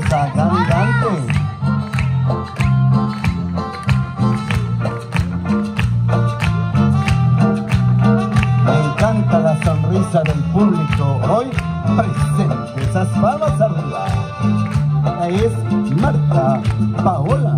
preciosa cantante. Me encanta la sonrisa del público hoy presente, esas palmas arriba. Ahí es Marta Paola.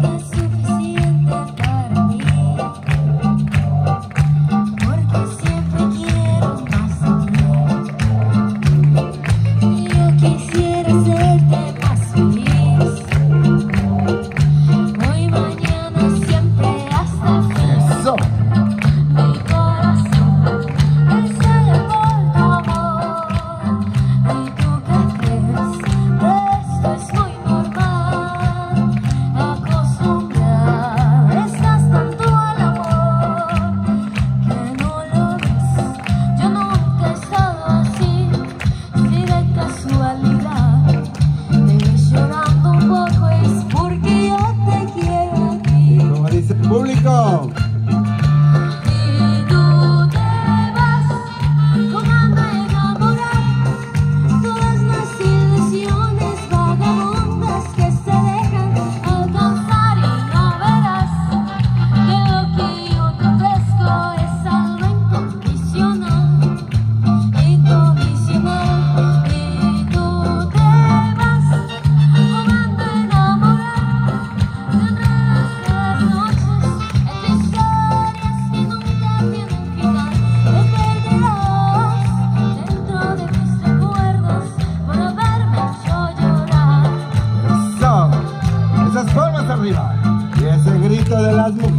de las.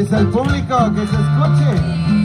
dice el público, que se escuche.